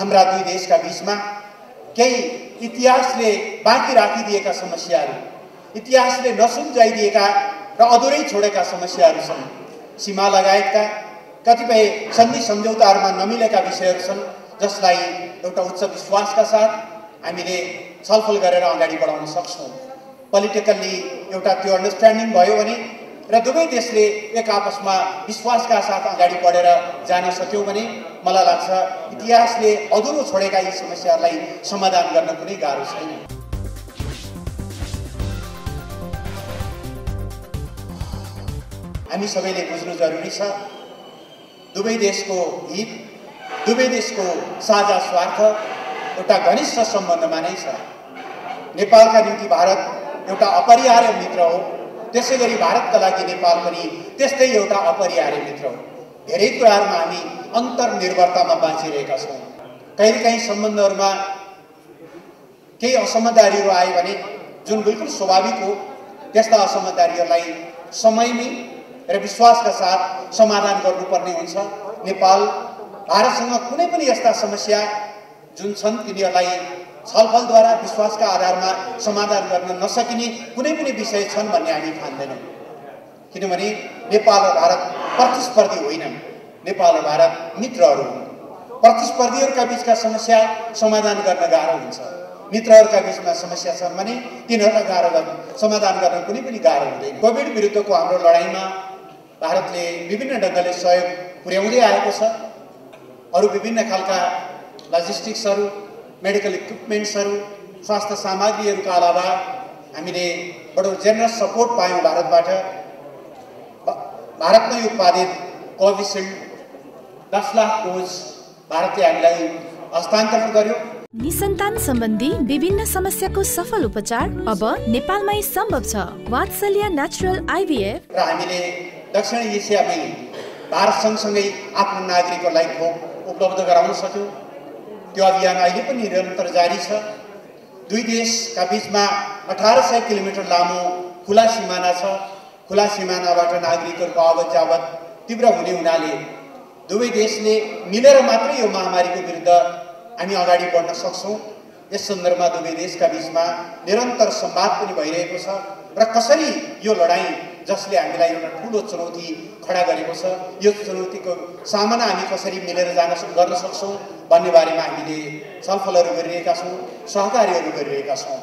हाम्रा दुई देशका बिचमा केही इतिहासले बाँकी राखिदिएका समस्याहरू इतिहासले नसुल्झाइदिएका र अधुरै छोडेका समस्याहरू छन्। सीमा लगायतका कतिपय सन्धि सम्झौताहरूमा नमिलेका विषयहरू छन् जसलाई एउटा उच्च विश्वासका साथ हामीले छलफल गरेर अगाडि बढाउन सक्छौँ। पोलिटिकल्ली एउटा त्यो अन्डरस्ट्यान्डिङ भयो भने र दुवै देशले एक आपसमा विश्वासका साथ अगाडि बढेर जान सक्यौँ भने मलाई लाग्छ इतिहासले अधुरो छोडेका यी समस्याहरूलाई समाधान गर्न कुनै गाह्रो छैन। हामी सबैले बुझ्नु जरुरी छ दुवै देशको हित दुवै देशको साझा स्वार्थ एउटा घनिष्ठ सम्बन्धमा नै छ। नेपालका निम्ति भारत एउटा अपरिहार्य मित्र हो। त्यसै गरी भारतका लागि नेपाल पनि त्यस्तै एउटा अपरिहार्य मित्र हो। धेरै कुराहरूमा हामी अन्तर्निर्भरतामा बाँचिरहेका छौँ। कहिलेकाहीँ सम्बन्धहरूमा केही असमझदारीहरू आयो भने जुन बिल्कुल स्वाभाविक हो त्यस्ता असमझदारीहरूलाई समयमै र विश्वासका साथ समाधान गर्नुपर्ने हुन्छ। नेपाल भारतसँग कुनै पनि यस्ता समस्या जुन छन् तिनीहरूलाई छलफलद्वारा विश्वासका आधारमा समाधान गर्न नसकिने कुनै पनि विषय छन् भन्ने हामी ठान्दैनौँ। किनभने नेपाल र भारत प्रतिस्पर्धी होइनन्। नेपाल र भारत मित्रहरू हुन्। प्रतिस्पर्धीहरूका बिचका समस्या समाधान गर्न गाह्रो हुन्छ। मित्रहरूका बिचमा समस्या छन् भने तिनीहरूलाई गाह्रो गर्न समाधान गर्न कुनै पनि गाह्रो हुँदैन। कोभिड विरुद्धको हाम्रो लडाइँमा भारतले विभिन्न ढङ्गले सहयोग पुर्याउँदै आएको छ। अरू विभिन्न खालका लजिस्टिक्सहरू मेडिकल इक्विपमेन्ट्सहरू स्वास्थ्य सामग्रीहरूका अलावा हामीले बडो जेनरस सपोर्ट पायौँ भारतबाट भारतमै उत्पादित कोभिसिल्ड दस लाख डोज भारतले हामीलाई हस्तान्तरण गर्यो निसन्तान सम्बन्धी विभिन्न समस्याको सफल उपचार अब नेपालमै सम्भव छ वात्सल्य नेचुरल आइभीएफ र हामीले दक्षिण एसियामै भारत सँगसँगै आफ्नो नागरिकहरूलाई खोप उपलब्ध गराउन सक्यौँ त्यो अभियान अहिले पनि निरन्तर जारी छ। दुई देशका बिचमा अठार सय किलोमिटर लामो खुला सिमाना छ। खुला सिमानाबाट नागरिकहरूको आवत जावत तीव्र हुने हुनाले दुवै देशले मिलेर मात्रै यो महामारीको विरुद्ध हामी अगाडि बढ्न सक्छौँ। यस सन्दर्भमा दुवै देशका बिचमा निरन्तर संवाद पनि भइरहेको छ र कसरी यो लडाइँ जसले हामीलाई एउटा ठुलो चुनौती खडा गरेको छ यो चुनौतीको सामना हामी कसरी मिलेर जान गर्न सक्छौँ? भन्ने बारेमा हामीले छलफलहरू गरिरहेका छौँ सहकार्यहरू गरिरहेका छौँ।